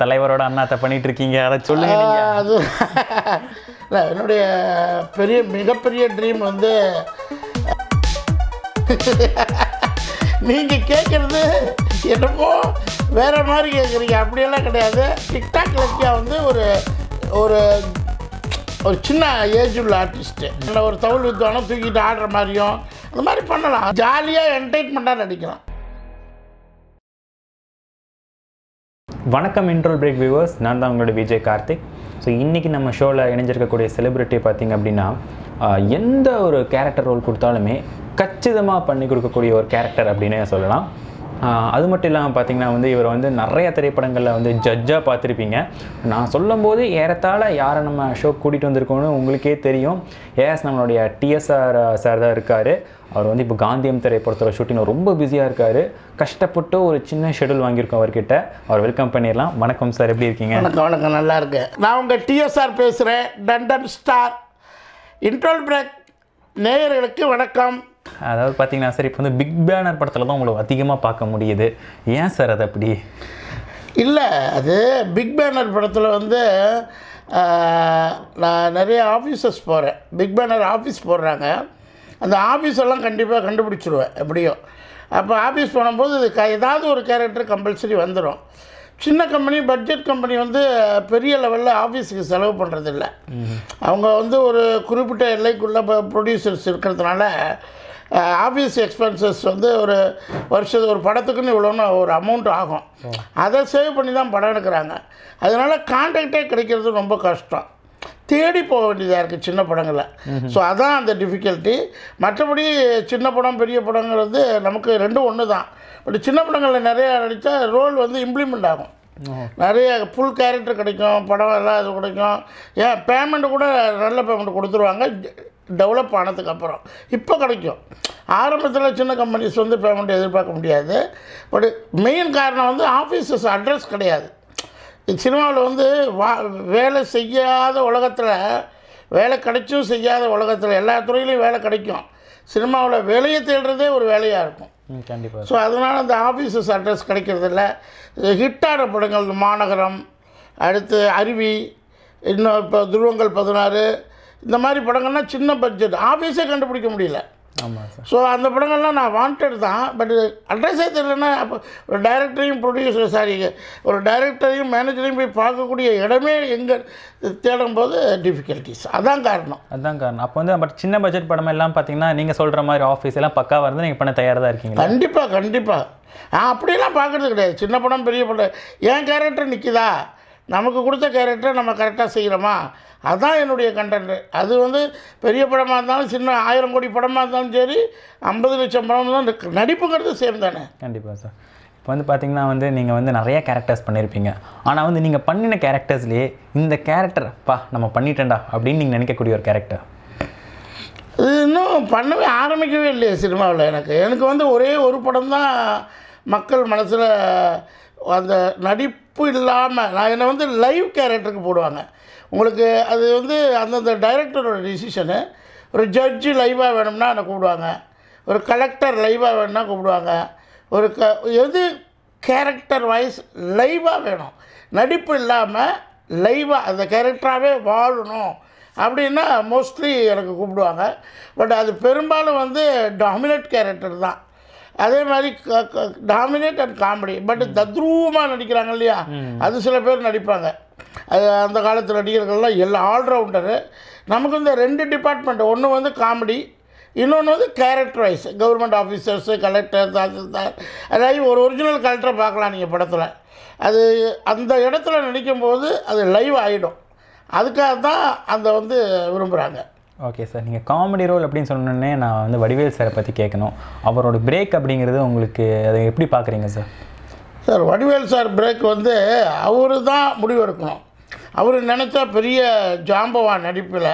தலைவரோட அண்ணாத்தை பண்ணிட்டு இருக்கீங்க அதை சொல்லுங்க அது இல்லை என்னுடைய பெரிய மிகப்பெரிய ட்ரீம் வந்து நீங்கள் கேட்குறது என்னமோ வேற மாதிரி கேட்குறீங்க அப்படியெல்லாம் கிடையாது. டிக்டாக் லக்கியா வந்து ஒரு ஒரு ஒரு சின்ன ஏஜ் உள்ள ஆர்டிஸ்ட்டு இல்லை ஒரு தவுள் வித்வானம் தூக்கிட்டு ஆடுற மாதிரியும் அந்த மாதிரி பண்ணலாம். ஜாலியாக என்டர்டைன்மெண்ட்டாக நடிக்கலாம். வணக்கம் இன்ட்ரோல் பிரேக் வியூவர்ஸ் நான் தான் உங்களோட விஜய் கார்த்திக். ஸோ இன்றைக்கி நம்ம ஷோவில் இணைஞ்சிருக்கக்கூடிய செலிப்ரிட்டி பார்த்திங்க அப்படின்னா எந்த ஒரு கேரக்டர் ரோல் கொடுத்தாலுமே கச்சிதமாக பண்ணி கொடுக்கக்கூடிய ஒரு கேரக்டர் அப்படின்னே சொல்லலாம். அது மட்டும் இல்லாமல் பார்த்தீங்கன்னா வந்து இவர் வந்து நிறைய திரைப்படங்களில் வந்து ஜட்ஜாக பார்த்துருப்பீங்க. நான் சொல்லும்போது ஏறத்தாழ யாரை நம்ம ஷோ கூட்டிகிட்டு வந்திருக்கோன்னு உங்களுக்கே தெரியும். ஏஎஸ் நம்மளுடைய டிஎஸ்ஆர் சார் தான் இருக்கார். அவர் வந்து இப்போ காந்தியம் திரைப்படத்தோட ஷூட்டிங் ரொம்ப பிஸியாக இருக்கார். கஷ்டப்பட்டு ஒரு சின்ன ஷெடியூல் வாங்கியிருக்கோம் அவர்கிட்ட. அவர் வெல்கம் பண்ணிடலாம். வணக்கம் சார் எப்படி இருக்கீங்க? வணக்கம் வணக்கம். நல்லா இருக்கு நான் உங்கள் டிஎஸ்ஆர் பேசுகிறேன் டண்டன் ஸ்டார் இன்ட்ரோல் பிரேக் நேயர்களுக்கு வணக்கம். அதாவது பார்த்தீங்கன்னா சார் இப்போ வந்து பிக் பேனர் படத்தில் தான் உங்களை அதிகமாக பார்க்க முடியுது. ஏன் சார் அது அப்படி? இல்லை அது பிக் பேனர் படத்தில் வந்து நான் நிறைய ஆஃபீஸஸ் போகிறேன் பிக் பேனர் ஆஃபீஸ் போடுறாங்க. அந்த ஆஃபீஸ் எல்லாம் கண்டிப்பாக கண்டுபிடிச்சிருவேன் எப்படியோ. அப்போ ஆஃபீஸ் போகும்போது இது க ஏதாவது ஒரு கேரக்டர் கம்பல்சரி வந்துடும் சின்ன கம்பெனி பட்ஜெட் கம்பெனி வந்து பெரிய லெவலில் ஆஃபீஸுக்கு செலவு பண்ணுறதில்ல அவங்க வந்து ஒரு குறிப்பிட்ட எல்லைக்குள்ள ப்ரொடியூசர்ஸ் இருக்கிறதுனால ஆஃபீஸ் எக்ஸ்பென்சஸ் வந்து ஒரு வருஷத்து ஒரு படத்துக்குன்னு இவ்வளோன்னு ஒரு அமௌண்ட் ஆகும். அதை சேவ் பண்ணி தான் படம் எடுக்கிறாங்க. அதனால் கான்டாக்டே கிடைக்கிறது ரொம்ப கஷ்டம். தேடி போக வேண்டியதாக இருக்குது சின்ன படங்களில் ஸோ அதான் அந்த டிஃபிகல்ட்டி மற்றபடி சின்ன படம் பெரிய படங்கிறது நமக்கு ரெண்டும் ஒன்று தான் பட் சின்ன படங்களில் நிறையா நடித்தா ரோல் வந்து இம்ப்ளிமெண்ட் ஆகும். நிறைய ஃபுல் கேரக்டர் கிடைக்கும் படம் எல்லாம் இது கிடைக்கும். ஏன் பேமெண்ட் கூட நல்ல பேமெண்ட் கொடுத்துருவாங்க. டெவலப் ஆனதுக்கப்புறம் இப்போ கிடைக்கும். ஆரம்பத்தில் சின்ன கம்பெனிஸ் வந்து பேமெண்ட் எதிர்பார்க்க முடியாது. பட் மெயின் காரணம் வந்து ஆஃபீஸஸ் அட்ரஸ் கிடையாது. சினிமாவில் வந்து வா வேலை செய்யாத உலகத்தில் வேலை கிடைச்சும் செய்யாத உலகத்தில் எல்லா துறையிலையும் வேலை கிடைக்கும். சினிமாவில் வேலையை தேடுறதே ஒரு வேலையாக இருக்கும். கண்டிப்பாக ஸோ அதனால் அந்த ஆஃபீஸஸ் அட்ரஸ் கிடைக்கிறதில்ல. ஹிட்டான படங்கள் மாநகரம் அடுத்து அருவி இன்னும் இப்போ துருவங்கள் பதினாறு இந்த மாதிரி படங்கள்லாம் சின்ன பட்ஜெட் ஆஃபீஸே கண்டுபிடிக்க முடியல. ஸோ அந்த படங்கள்லாம் நான் வாண்டட் தான். பட் அட்ரஸே தெரியலன்னா அப்போ ஒரு டைரக்டரையும் ப்ரொடியூசர் சாரி ஒரு டைரக்டரையும் மேனேஜரையும் போய் பார்க்கக்கூடிய இடமே எங்கே தேடும்போது டிஃபிகல்ட்டிஸ் அதான் காரணம். அதுதான் காரணம். அப்போ வந்து பட் சின்ன பட்ஜெட் படம் எல்லாம் பார்த்தீங்கன்னா நீங்கள் சொல்கிற மாதிரி ஆஃபீஸ் எல்லாம் பக்காவாக இருந்து நீங்கள் பண்ண தயாராக தான் இருக்கீங்களா? கண்டிப்பாக கண்டிப்பாக நான் அப்படியெல்லாம் பார்க்குறது கிடையாது. சின்ன படம் பெரிய படம். என் கேரக்டர் நிற்கிதா நமக்கு கொடுத்த கேரக்டரை நம்ம கரெக்டாக செய்கிறோமா அதுதான் என்னுடைய கண்டென்ட் அது வந்து பெரிய படமாக இருந்தாலும் சின்ன ஆயிரம் கோடி படமாக இருந்தாலும் சரி ஐம்பது லட்சம் படம் தான் நடிப்புங்கிறது சேம் தானே? கண்டிப்பாக சார். இப்போ வந்து பார்த்தீங்கன்னா வந்து நீங்கள் வந்து நிறைய கேரக்டர்ஸ் பண்ணியிருப்பீங்க ஆனால் வந்து நீங்கள் பண்ணின கேரக்டர்ஸ்லேயே இந்த கேரக்டர் பா நம்ம பண்ணிட்டேன்டா அப்படின்னு நீங்கள் நினைக்கக்கூடிய ஒரு கேரக்டர் இது இன்னும் பண்ணவே ஆரம்பிக்கவே இல்லையே சினிமாவில் எனக்கு. எனக்கு வந்து ஒரே ஒரு படம் தான் மக்கள் மனசில் அந்த நடிப்பு இல்லாமல் நான் என்னை வந்து லைவ் கேரக்டருக்கு போடுவாங்க. உங்களுக்கு அது வந்து அந்தந்த டைரக்டரோட டிசிஷனு ஒரு ஜட்ஜு லைவாக வேணும்னா என்னை கூப்பிடுவாங்க. ஒரு கலெக்டர் லைவாக வேணும்னா கூப்பிடுவாங்க. ஒரு க எது கேரக்டர் வைஸ் லைவாக வேணும். நடிப்பு இல்லாமல் லைவாக அந்த கேரக்டராகவே வாழணும் அப்படின்னா மோஸ்ட்லி எனக்கு கூப்பிடுவாங்க. பட் அது பெரும்பாலும் வந்து டாமினட் கேரக்டர் தான். அதே மாதிரி டாமினேட் அண்ட் காமெடி பட் தத்ரூபமாக நடிக்கிறாங்க இல்லையா? அது சில பேர் நடிப்பாங்க. அது அந்த காலத்து நடிகர்கள்லாம் எல்லா ஆல்ரவுண்டரு நமக்கு இந்த ரெண்டு டிபார்ட்மெண்ட் ஒன்று வந்து காமெடி இன்னொன்று வந்து character wise government officers collector tahsildar அதாவது ஒரு ஒரிஜினல் கலெக்டரை பார்க்கலாம் நீங்கள் படத்தில். அது அந்த இடத்துல நடிக்கும்போது அது லைவ் ஆகிடும் அதுக்காக தான் அந்த வந்து விரும்புகிறாங்க ஓகே சார் நீங்கள் காமெடி ரோல் அப்படின்னு சொன்னோன்னே நான் வந்து வடிவேல் சாரை பற்றி கேட்கணும். அவரோட பிரேக் அப்படிங்கிறது உங்களுக்கு அதை எப்படி பார்க்குறீங்க sir sir Vadivel sir break வந்து அவர் தான் முடிவெடுக்கணும் அவர் நினச்சா பெரிய ஜாம்பவான் நடிப்பில்.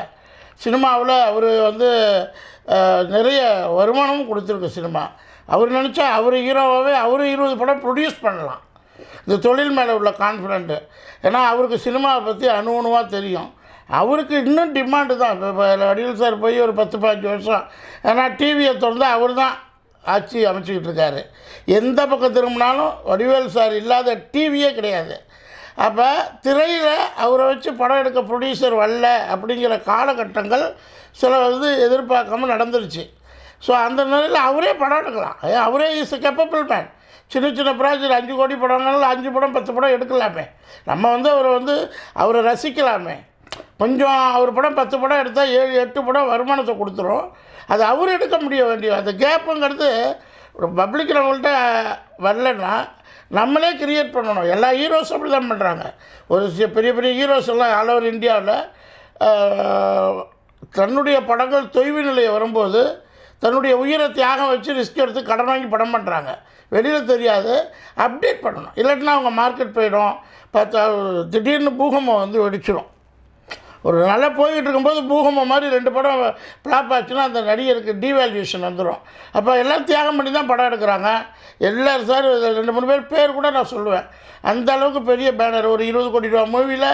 சினிமாவில் அவர் வந்து நிறைய வருமானமும் கொடுத்துருக்கு சினிமா. அவர் நினச்சா அவர் ஹீரோவாகவே அவர் இருபது படம் ப்ரொடியூஸ் பண்ணலாம். இந்த தொழில் மேலே உள்ள கான்ஃபிடென்ட்டு ஏன்னா அவருக்கு சினிமாவை பற்றி அணு அணுவாக தெரியும். அவருக்கு இன்னும் டிமாண்டு தான். இப்போ வடிவில் சார் போய் ஒரு பத்து பதினஞ்சு வருஷம். ஏன்னா டிவியை திறந்து அவர் தான் ஆட்சி அமைச்சிக்கிட்டு இருக்காரு. எந்த பக்கம் திரும்பினாலும் வடிவேல் சார் இல்லாத டிவியே கிடையாது. அப்போ திரையில் அவரை வச்சு படம் எடுக்க ப்ரொடியூசர் வரல அப்படிங்கிற காலகட்டங்கள் சில வந்து எதிர்பார்க்காம நடந்துருச்சு. ஸோ அந்த நிலையில் அவரே படம் எடுக்கலாம். அவரே இஸ் கேப்பபிள் மேன் சின்ன சின்ன ப்ராஜெக்ட் அஞ்சு கோடி படம்னாலும் அஞ்சு படம் பத்து படம் எடுக்கலாமே. நம்ம வந்து அவரை வந்து அவரை ரசிக்கலாமே. கொஞ்சம் அவர் படம் பத்து படம் எடுத்தால் ஏழு எட்டு படம் வருமானத்தை கொடுத்துரும். அது அவர் எடுக்க முடிய வேண்டிய அந்த கேப்புங்கிறது பப்ளிக் நம்மள்கிட்ட வரலன்னா நம்மளே கிரியேட் பண்ணணும். எல்லா ஹீரோஸும் அப்படி தான் பண்ணுறாங்க ஒரு சில பெரிய பெரிய ஹீரோஸ் எல்லாம் ஆல் ஓவர் இந்தியாவில் தன்னுடைய படங்கள் தொய்வு நிலையை வரும்போது தன்னுடைய உயிரை தியாகம் வச்சு ரிஸ்க் எடுத்து கடன் வாங்கி படம் பண்ணுறாங்க வெளியில் தெரியாது. அப்டேட் பண்ணணும். இல்லாட்டினா அவங்க மார்க்கெட் போயிடும். பார்த்தா திடீர்னு பூகம்பம் வந்து வெடிச்சிடும் ஒரு நல்லா போய்கிட்டு இருக்கும்போது பூகம்பம் மாதிரி ரெண்டு படம் ஃப்ளாப் ஆச்சுன்னா அந்த நடிகருக்கு டீவேல்யூஷன் வந்துடும் அப்போ எல்லாம் தியாகம் பண்ணி தான் படம் எடுக்கிறாங்க. எல்லோரும் சார் ரெண்டு மூணு பேர் பேர் கூட நான் சொல்லுவேன். அந்த அளவுக்கு பெரிய பேனர் ஒரு இருபது கோடி ரூபா மூவியில்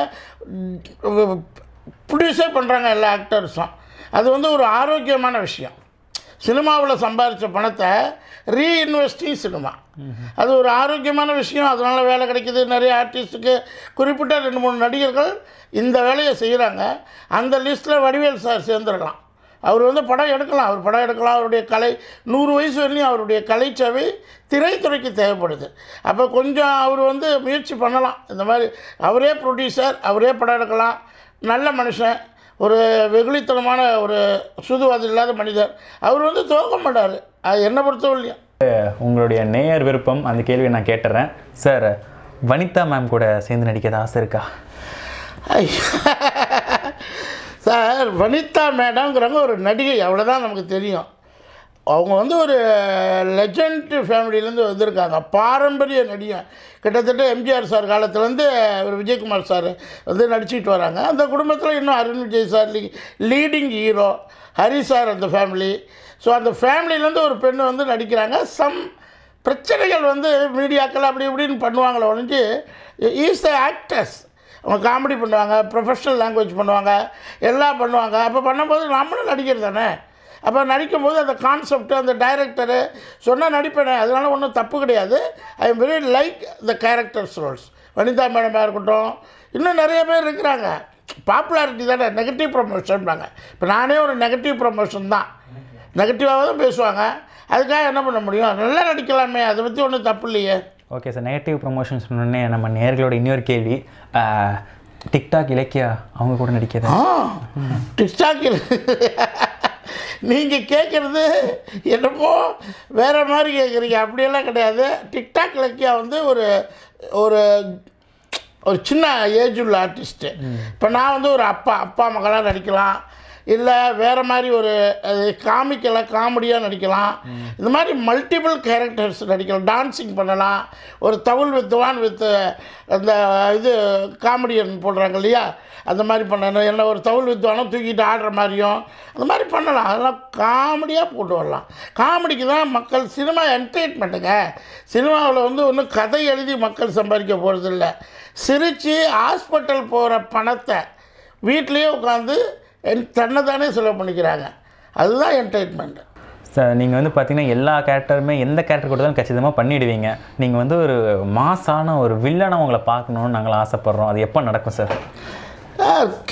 ப்ரொடியூஸே பண்ணுறாங்க எல்லா ஆக்டர்ஸும் அது வந்து ஒரு ஆரோக்கியமான விஷயம். சினிமாவில் சம்பாதிச்ச பணத்தை ரீஇன்வெஸ்டிங் சினிமா. அது ஒரு ஆரோக்கியமான விஷயம். அதனால் வேலை கிடைக்கிது. நிறைய ஆர்டிஸ்ட்டுக்கு குறிப்பிட்ட ரெண்டு மூணு நடிகர்கள் இந்த வேலையை செய்கிறாங்க அந்த லிஸ்ட்டில் வடிவேல் சார் சேர்ந்துருக்கலாம். அவர் வந்து படம் எடுக்கலாம். அவர் படம் எடுக்கலாம். அவருடைய கலை நூறு வயசு வரலையும் அவருடைய கலைச்சவை திரைத்துறைக்கு தேவைப்படுது. அப்போ கொஞ்சம் அவர் வந்து முயற்சி பண்ணலாம். இந்த மாதிரி அவரே ப்ரொடியூசர் அவரே படம் எடுக்கலாம். நல்ல மனுஷன். ஒரு வெகுளித்தனமான ஒரு சுதுவாது இல்லாத மனிதர். அவர் வந்து துவக்க மாட்டார் அது என்னை பொறுத்தவரையும் உங்களுடைய நேயர் விருப்பம் அந்த கேள்வியை நான் கேட்டுறேன். சார் வனிதா மேம் கூட சேர்ந்து நடிக்க ஆசை இருக்கா. சார் வனிதா மேடம்ங்கிறவங்க ஒரு நடிகை அவ்வளோதான் நமக்கு தெரியும். அவங்க வந்து ஒரு லெஜண்ட் ஃபேமிலியிலேருந்து வந்திருக்காங்க. பாரம்பரிய நடிகை. கிட்டத்தட்ட எம்ஜிஆர் சார் காலத்துலேருந்து ஒரு விஜயகுமார் சார் வந்து நடிச்சுக்கிட்டு வராங்க. அந்த குடும்பத்தில் இன்னும் Arun Vijay sir lee leading hero Hari sir அந்த ஃபேமிலி ஸோ அந்த ஃபேமிலியிலேருந்து ஒரு பெண் வந்து நடிக்கிறாங்க. சம் பிரச்சனைகள் வந்து மீடியாக்கள் அப்படி இப்படின்னு பண்ணுவாங்களே ஒழிஞ்சு ஈஸ் த ஆக்டர்ஸ் அவங்க காமெடி பண்ணுவாங்க ப்ரொஃபஷ்னல் லாங்குவேஜ் பண்ணுவாங்க எல்லாம் பண்ணுவாங்க. அப்போ பண்ணும்போது நம்மளும் நடிகர் தானே? அப்போ நடிக்கும்போது அந்த கான்செப்ட் அந்த டைரக்டரு சொன்னால் நடிப்பேனே அதனால ஒன்றும் தப்பு கிடையாது. I am very like the characters roles Vanitha மேடமாக இருக்கட்டும் இன்னும் நிறைய பேர் இருக்கிறாங்க. பாப்புலாரிட்டி தானே நெகட்டிவ் ப்ரொமோஷன்பாங்க இப்போ நானே ஒரு நெகட்டிவ் ப்ரொமோஷன் தான். நெகட்டிவாக தான் பேசுவாங்க. அதுக்காக என்ன பண்ண முடியும்? நல்லா நடிக்கலாமே அதை பற்றி ஒன்றும் தப்பு இல்லையே. ஓகே சார் நெகட்டிவ் ப்ரொமோஷன் சொன்னோடனே நம்ம நேர்களோட இன்னொரு கேள்வி. டிக்டாக் இலக்கியா? அவங்க கூட நடிக்கிறதா. ஆ டிக்டாக்கில் நீங்கள் கேட்குறது என்னமோ வேறு மாதிரி கேட்குறீங்க அப்படியெல்லாம் கிடையாது. டிக்டாக் இலக்கியா வந்து ஒரு ஒரு ஒரு சின்ன ஏஜ் உள்ள ஆர்டிஸ்ட்டு இப்போ நான் வந்து ஒரு அப்பா அப்பா மகளாக நடிக்கலாம். இல்லை வேறு மாதிரி ஒரு காமிக்கலாக காமெடியாக நடிக்கலாம். இந்த மாதிரி மல்டிபிள் கேரக்டர்ஸ் நடிக்கலாம். டான்ஸிங் பண்ணலாம். ஒரு தவுள் வித்துவான் வித் அந்த இது காமெடியன் போடுறாங்க இல்லையா? அந்த மாதிரி பண்ணணும். என்ன ஒரு தவுள் வித்துவானும் தூக்கிட்டு ஆடுற மாதிரியும் அந்த மாதிரி பண்ணலாம். அதெல்லாம் காமெடியாக போட்டு வரலாம். காமெடிக்கு தான் மக்கள் சினிமா என்டர்டெயின்மெண்ட்டுங்க சினிமாவில் வந்து ஒன்றும் கதை எழுதி மக்கள் சம்பாதிக்க போகிறதில்ல சிரித்து ஹாஸ்பிட்டல் போகிற பணத்தை வீட்லேயே உட்காந்து என் தன்னை தானே செலவு பண்ணிக்கிறாங்க. அதுதான் என்டர்டெயின்மெண்ட் சார் நீங்கள் வந்து பார்த்தீங்கன்னா எல்லா கேரக்டருமே எந்த கேரக்டர் கொடுத்தாலும் கச்சிதமாக பண்ணிடுவீங்க. நீங்கள் வந்து ஒரு மாசான ஒரு வில்லனை உங்களை பார்க்கணுன்னு நாங்கள் ஆசைப்பட்றோம். அது எப்போ நடக்கும் சார்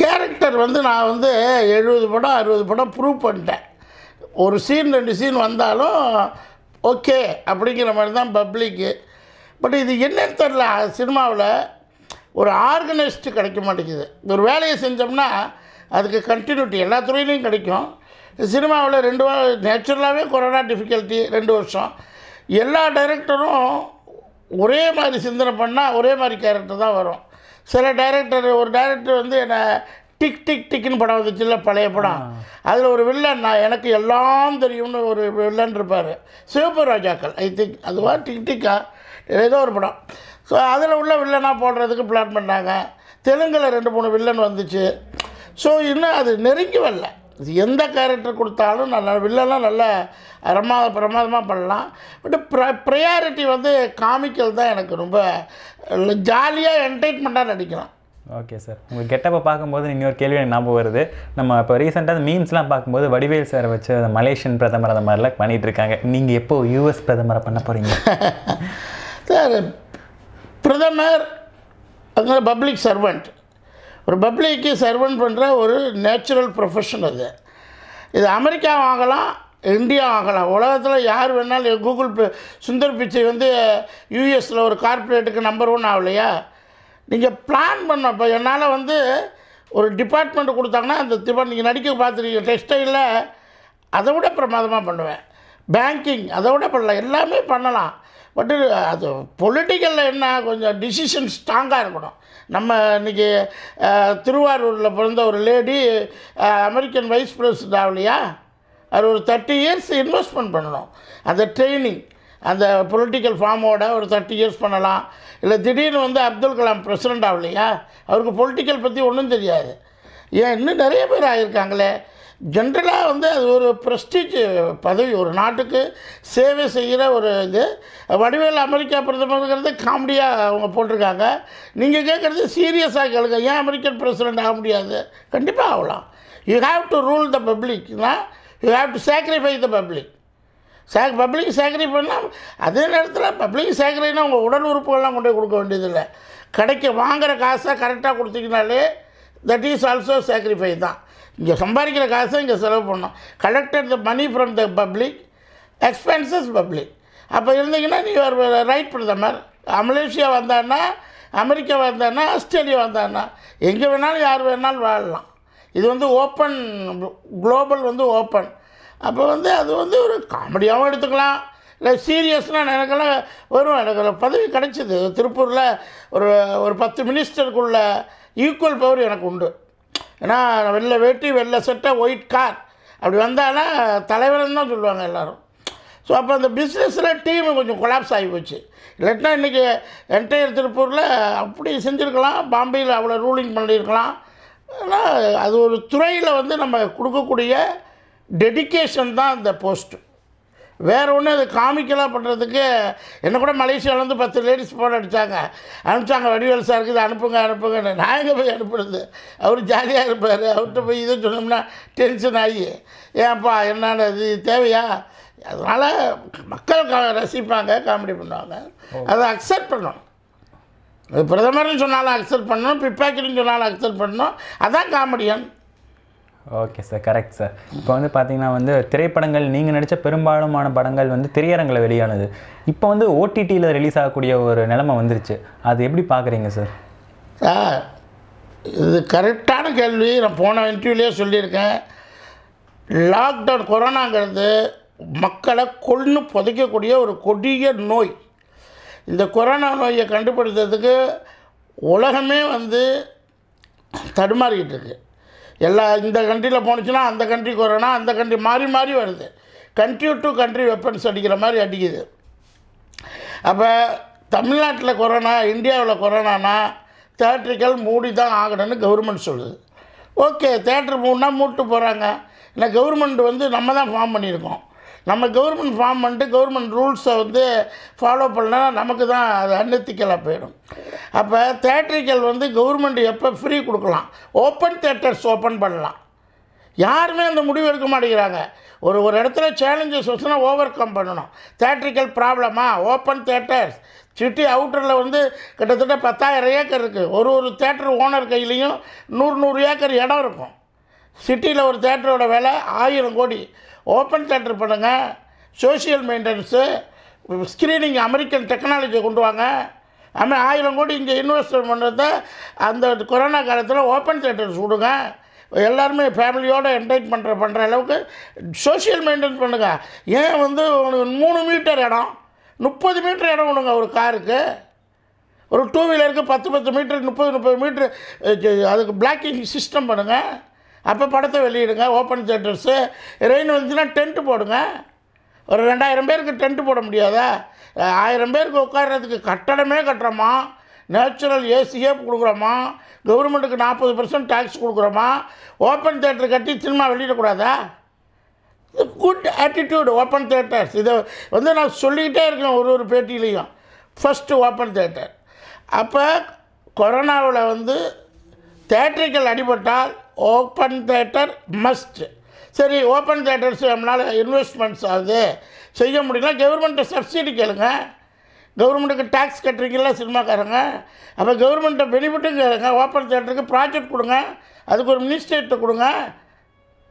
கேரக்டர் வந்து நான் வந்து எழுபது படம் அறுபது படம் ப்ரூவ் பண்ணிட்டேன். ஒரு சீன் ரெண்டு சீன் வந்தாலும் ஓகே அப்படிங்கிற மாதிரி தான் பப்ளிக்கு பட் இது என்னன்னு தெரில சினிமாவில் ஒரு ஆர்கனைஸ்டு கிடைக்க மாட்டேங்குது. ஒரு வேலையை செஞ்சோம்னா அதுக்கு கண்டினியூட்டி எல்லா துறையிலையும் கிடைக்கும். சினிமாவில் ரெண்டு வா நேச்சுரலாகவே கொரோனா டிஃபிகல்ட்டி ரெண்டு வருஷம். எல்லா டைரக்டரும் ஒரே மாதிரி சிந்தனை பண்ணால் ஒரே மாதிரி கேரக்டர் தான் வரும். சில டைரக்டர் ஒரு டைரக்டர் வந்து என்னை டிக் டிக் டிக்னு படம் வந்துச்சுல்ல பழைய படம். அதில் ஒரு வில்லன் நான் எனக்கு எல்லாம் தெரியும்னு ஒரு வில்லன் இருப்பார். சிவப்பு ராஜாக்கள் ஐ திங்க் அதுவா டிக் டிக்கா ஏதோ ஒரு படம். ஸோ அதில் உள்ள வில்லனாக போடுறதுக்கு பிளான் பண்ணாங்க. தெலுங்கில் ரெண்டு மூணு வில்லன் வந்துச்சு. ஸோ இன்னும் அது? நெருங்கி வரல இது எந்த கேரக்டர் கொடுத்தாலும் நல்ல வில்லெல்லாம் நல்ல பிரமா பிரமாதமாக பண்ணலாம். பட் ப்ர ப்ரையாரிட்டி வந்து காமிக்கல் தான் எனக்கு ரொம்ப ஜாலியாக என்டர்டைன்மெண்ட்டாக நடிக்கலாம். ஓகே சார் உங்கள் கெட்டப்பை பார்க்கும்போது இன்னொரு கேள்வி எனக்கு ஞாபகம் வருது. நம்ம இப்போ ரீசெண்டாக மீம்ஸ்லாம் பார்க்கும்போது வடிவேல் சாரை வச்சு அந்த மலேசியன் பிரதமர் அந்த மாதிரிலாம் பண்ணிகிட்டு இருக்காங்க. நீங்கள் எப்போ யூஎஸ் பிரதமரை பண்ண போகிறீங்க சார் பிரதமர் அங்கே பப்ளிக் சர்வெண்ட் ஒரு பப்ளிக்கு சர்வெண்ட் பண்ணுற ஒரு நேச்சுரல் ப்ரொஃபஷன் அது. இது அமெரிக்கா வாங்கலாம் இந்தியா வாங்கலாம். உலகத்தில் யார் வேணாலும் கூகுள் பே சுந்தர் பிச்சை வந்து யூஎஸில் ஒரு கார்ப்பரேட்டுக்கு நம்பர் ஒன் ஆகலையா? நீங்கள் பிளான் பண்ண இப்போ என்னால் வந்து ஒரு டிபார்ட்மெண்ட் கொடுத்தாங்கன்னா அந்த டிபார்ட் நீங்கள் நடிக்க பார்த்துருக்கீங்க டெக்ஸ்டைலில் அதை விட பிரமாதமாக பண்ணுவேன். பேங்கிங் அதை விட பண்ணலாம். எல்லாமே பண்ணலாம். பட்டு அது பொலிட்டிக்கலில் என்ன கொஞ்சம் டிசிஷன் ஸ்ட்ராங்காக இருக்கணும். நம்ம இன்றைக்கி திருவாரூரில் பிறந்த ஒரு லேடி அமெரிக்கன் வைஸ் பிரசிடண்ட் ஆகலையா? அது ஒரு தேர்ட்டி இயர்ஸ் இன்வெஸ்ட்மெண்ட் பண்ணணும். அந்த ட்ரைனிங் அந்த பொலிட்டிக்கல் ஃபார்மோட ஒரு தேர்ட்டி இயர்ஸ் பண்ணலாம். இல்லை திடீர்னு வந்து அப்துல் கலாம் பிரசிடண்ட் ஆகலையா? அவருக்கு பொலிட்டிக்கல் பற்றி ஒன்றும் தெரியாது. ஏன் இன்னும் நிறைய பேர் ஆகியிருக்காங்களே ஜென்ரலாக வந்து அது ஒரு ப்ரெஸ்டீஜ் பதவி ஒரு நாட்டுக்கு சேவை செய்கிற ஒரு இது. வடிவேல் அமெரிக்கா பிரதமருங்கிறது காமெடியாக அவங்க போட்டிருக்காங்க. நீங்கள் கேட்குறது சீரியஸாக கேளுங்க. ஏன் அமெரிக்கன் பிரசிடெண்ட் ஆக முடியாது? கண்டிப்பாக ஆகலாம். You have to rule the பப்ளிக்னா you have to sacrifice the public sake public சேக்ரி பண்ணால் அதே நேரத்தில் பப்ளிக் சேக்ரினா உங்கள் உடல் உறுப்புகள்லாம் கொண்டு கொடுக்க வேண்டியதில்லை. கடைக்கு வாங்குகிற காசை கரெக்டாக கொடுத்தீங்கனாலே தட் இஸ் ஆல்சோ சாக்ரிஃபை தான். இங்கே சம்பாதிக்கிற காசை இங்கே செலவு பண்ணணும். Collected the money from the public expenses public அப்போ இருந்தீங்கன்னா நீ ஒரு ரைட் பிரதமர் மலேசியா வந்தான்னா அமெரிக்கா வந்தான்னா ஆஸ்திரேலியா வந்தான்னா எங்கே வேணாலும் யார் வேணாலும் வாழலாம். இது வந்து ஓப்பன் குளோபல் வந்து ஓப்பன் அப்போ வந்து அது வந்து ஒரு காமெடியாகவும் எடுத்துக்கலாம். இல்லை சீரியஸ்னால் எனக்கெல்லாம் வரும். எனக்கு ஒரு பதவி கிடைச்சிது. திருப்பூரில் ஒரு ஒரு பத்து மினிஸ்டருக்குள்ள ஈக்குவல் பவர் எனக்கு உண்டு. ஏன்னா வெள்ளை வேட்டி வெள்ளை சட்டை ஒயிட் கார் அப்படி வந்தானா தலைவர்னு தான் சொல்லுவாங்க எல்லோரும். ஸோ அப்போ அந்த பிஸ்னஸில் டீம் கொஞ்சம் கொலாப்ஸ் ஆகி போச்சு. இல்லாட்டினா இன்றைக்கி என்டையர் திருப்பூரில் அப்படி செஞ்சுருக்கலாம். பாம்பேயில் அவ்வளோ ரூலிங் பண்ணியிருக்கலாம். ஆனால் அது ஒரு துறையில் வந்து நம்ம கொடுக்கக்கூடிய டெடிகேஷன் தான் அந்த போஸ்ட்டு வேறு ஒன்றும் அது காமிக்கலாக பண்ணுறதுக்கு என்ன கூட மலேசியாவிலேருந்து பத்து லேடிஸ் ஃபோன் அடித்தாங்க அனுப்பிச்சாங்க வடிவேல் சாருக்கு இதை அனுப்புங்க அனுப்புங்கன்னு. நான் எங்கே போய் அனுப்புறது? அவர் ஜாலியாக இருப்பார். அவர்கிட்ட போய் இதை சொன்னோம்னா டென்ஷன் ஆகி ஏன்ப்பா என்னன்னு இது தேவையா? அதனால் மக்கள் கா ரசிப்பாங்க காமெடி பண்ணுவாங்க. அதை அக்செப்ட் பண்ணணும். பிரதமர்னு சொன்னாலும் அக்செப்ட் பண்ணணும் பிப்பாக்கெட்னு சொன்னாலும் அக்செப்ட் பண்ணணும். அதான் comedian okay sir correct sir இப்போ வந்து பார்த்தீங்கன்னா வந்து திரைப்படங்கள் நீங்கள் நடித்த பெரும்பாலுமான படங்கள் வந்து திரையரங்கில் வெளியானது. இப்போ வந்து ஓடிடியில் ரிலீஸ் ஆகக்கூடிய ஒரு நிலைமை வந்துருச்சு. அது எப்படி பார்க்குறீங்க சார் சார் இது கரெக்டான கேள்வி. நான் போன இன்டர்வியூலேயே சொல்லியிருக்கேன். லாக்டவுன் கொரோனாங்கிறது மக்களை கொன்று புதைக்கக்கூடிய ஒரு கொடிய நோய். இந்த கொரோனா நோயை கண்டுபிடித்ததுக்கு உலகமே வந்து தடுமாறிக்கிட்டு இருக்குது எல்லா இந்த கண்ட்ரியில் போணுச்சுன்னா அந்த கண்ட்ரி கொரோனா அந்த கண்ட்ரி மாறி மாறி வருது. கண்ட்ரி டு கண்ட்ரி வெப்பன்ஸ் அடிக்கிற மாதிரி அடிக்குது. அப்போ தமிழ்நாட்டில் கொரோனா இந்தியாவில் கொரோனானா தேட்ரிக்கல் மூடி தான் ஆகணும்னு கவர்மெண்ட் சொல்லுது. ஓகே தேட்டர் மூடினா மூட்டு போகிறாங்க ஏன்னா கவர்மெண்ட் வந்து நம்ம தான் ஃபார்ம் பண்ணியிருக்கோம். நம்ம கவர்மெண்ட் ஃபார்ம் பண்ணிட்டு கவர்மெண்ட் ரூல்ஸை வந்து ஃபாலோ பண்ணால் நமக்கு தான் அது அன்னத்திக்கலாக போயிடும். அப்போ தேட்ரிக்கல் வந்து கவர்மெண்ட் எப்போ ஃப்ரீ கொடுக்கலாம்? ஓப்பன் தேட்டர்ஸ் ஓப்பன் பண்ணலாம். யாருமே அந்த முடிவு எடுக்க மாட்டேங்கிறாங்க. ஒரு ஒரு இடத்துல சேலஞ்சஸ் வச்சுன்னா ஓவர் கம் பண்ணணும் தேட்ரிக்கல் ப்ராப்ளமா ஓப்பன் தேட்டர்ஸ் சிட்டி அவுட்டரில் வந்து கிட்டத்தட்ட பத்தாயிரம் ஏக்கர் இருக்குது ஒரு ஒரு தேட்டர் ஓனர் கையிலையும் நூறு நூறு ஏக்கர் இடம் இருக்கும். சிட்டியில் ஒரு தேட்டரோட விலை ஆயிரம் கோடி. ஓப்பன் தேட்டர் பண்ணுங்கள் சோஷியல் மெயின்டெனன்ஸு ஸ்க்ரீனிங் அமெரிக்கன் டெக்னாலஜியை கொண்டு வாங்க. ஆனால் ஆயிரம் கோடி இங்கே இன்வெஸ்ட்மெண்ட் பண்ணுறத அந்த கொரோனா காலத்தில் ஓப்பன் தேட்டர்ஸ் விடுங்க. எல்லாருமே ஃபேமிலியோடு என்டர்டைன் பண்ணுற பண்ணுற அளவுக்கு சோஷியல் மெயின்டைன் பண்ணுங்கள் ஏன் வந்து உனக்கு மூணு மீட்டர் இடம் முப்பது மீட்டர் இடம் கொடுங்க ஒரு காருக்கு. ஒரு டூ வீலருக்கு பத்து பத்து மீட்டர் முப்பது முப்பது மீட்ரு அதுக்கு பிளாக்கிங் சிஸ்டம் பண்ணுங்கள் அப்போ படத்தை வெளியிடுங்க ஓப்பன் தேட்டர்ஸு ரெயின் வந்துச்சுன்னா டென்ட்டு போடுங்க. ஒரு ரெண்டாயிரம் பேருக்கு டென்ட்டு போட முடியாதா? ஆயிரம் பேருக்கு உட்காடுறதுக்கு கட்டடமே கட்டுறோமா? நேச்சுரல் ஏசியே கொடுக்குறோமா? கவர்மெண்ட்டுக்கு நாற்பது பர்சன்ட் டேக்ஸ் கொடுக்குறோமா? ஓப்பன் தேட்டர் கட்டி சினிமா வெளியிடக்கூடாதா? குட் ஆட்டிடியூட் ஓப்பன் தேட்டர்ஸ் இதை வந்து நான் சொல்லிக்கிட்டே இருக்கேன் ஒரு ஒரு பேட்டியிலையும். ஃபஸ்ட்டு ஓப்பன் தேட்டர் அப்போ கொரோனாவில் வந்து தேட்டரிக்கல் அடிபட்டால் ஓப்பன் தேட்டர் மஸ்ட் சரி ஓப்பன் தேட்டர்ஸ் நம்மளால் இன்வெஸ்ட்மெண்ட்ஸ் ஆகுது. செய்ய முடியல கவர்மெண்ட்டை சப்சிடி கேளுங்க. கவர்மெண்ட்டுக்கு டேக்ஸ் கட்டுறீங்களா சினிமாக்காரங்க. அப்போ கவர்மெண்ட்டை பெனிஃபிட்டும் கேளுங்க ஓப்பன் தேட்டருக்கு ப்ராஜெக்ட் கொடுங்க. அதுக்கு ஒரு மினிஸ்ட்ரேட்டை கொடுங்க.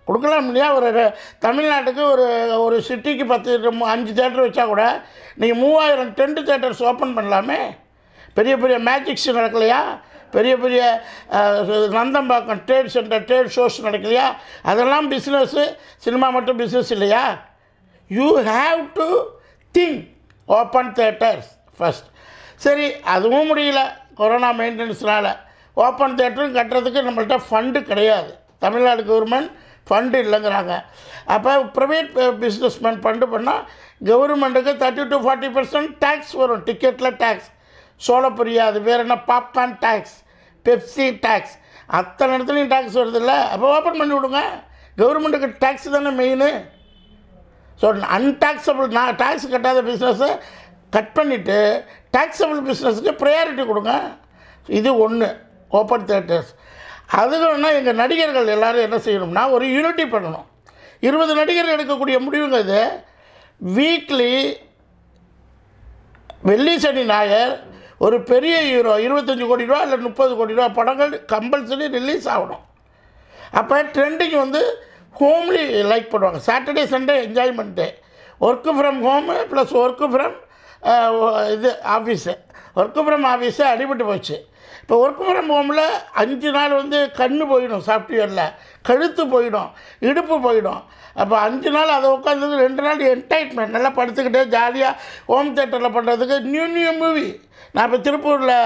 கொடுக்கலாம் இல்லையா? ஒரு தமிழ்நாட்டுக்கு ஒரு ஒரு சிட்டிக்கு பத்து அஞ்சு தேட்டர் வச்சா கூட நீங்கள் மூவாயிரம் டென்ட் தேட்டர்ஸ் ஓப்பன் பண்ணலாமே. பெரிய பெரிய மேஜிக்ஸ் நடக்கலையா? பெரிய பெரிய Nandambakkam trade centre trade shows நடக்கலையா அதெல்லாம் பிஸ்னஸ்ஸு சினிமா மட்டும் பிஸ்னஸ் இல்லையா? You have to think open theatres first சரி அதுவும் முடியல. கொரோனா மெயின்டெனன்ஸ்னால் ஓப்பன் தேட்டரும் கட்டுறதுக்கு நம்மள்ட்ட ஃபண்டு கிடையாது. தமிழ்நாடு கவர்மெண்ட் ஃபண்டு இல்லைங்கிறாங்க. அப்போ ப்ரைவேட் பிஸ்னஸ்மேன் ஃபண்டு பண்ணால் கவர்மெண்ட்டுக்கு thirty to forty percent tax வரும். டிக்கெட்டில் டேக்ஸ் சோழப்பொரியா அது வேறு என்ன? பாப்கார்ன் டேக்ஸ் பெப்சி டேக்ஸ் அத்தனை இடத்துலையும் டேக்ஸ் வருதில்ல? அப்போ ஓப்பன் பண்ணி விடுங்க. கவர்மெண்ட்டுக்கு டேக்ஸ் தானே மெயினு ஸோ அன்டாக்ஸபிள் நான் டேக்ஸ் கட்டாத பிஸ்னஸை கட் பண்ணிவிட்டு டேக்ஸபிள் பிஸ்னஸுக்கு ப்ரையாரிட்டி கொடுங்க. இது ஒன்று ஓப்பன் தேட்டர்ஸ் அதுக்குன்னா எங்கள் நடிகர்கள் எல்லாரும் என்ன செய்யணும்னா ஒரு யூனிட்டி பண்ணணும். இருபது நடிகர்கள் எடுக்கக்கூடிய முடிவுங்க இது. வீக்லி வெள்ளி சனி ஞாயர் ஒரு பெரிய ஹீரோ இருபத்தஞ்சி கோடி ரூபா இல்லை முப்பது கோடி ரூபா படங்கள் கம்பல்சரி ரிலீஸ் ஆகணும். அப்போ ட்ரெண்டிங் வந்து ஹோம்லி லைக் பண்ணுவாங்க. Saturday Sunday enjoyment work from home plus work from இது ஆஃபீஸு ஒர்க்கு ஃப்ரம் ஆஃபீஸு அடிபட்டு போச்சு. இப்போ ஒர்க் ஃப்ரம் ஹோமில் அஞ்சு நாள் வந்து கண் போயிடும் சாஃப்ட்வேரில் கழுத்து போயிடும் இடுப்பு போயிடும். அப்போ அஞ்சு நாள் அதை உட்காந்து ரெண்டு நாள் என்டைட்மெண்ட் நல்லா படுத்துக்கிட்டே ஜாலியாக ஹோம் தேட்டரில் பண்ணுறதுக்கு நியூ நியூ மூவி நான் இப்போ திருப்பூரில்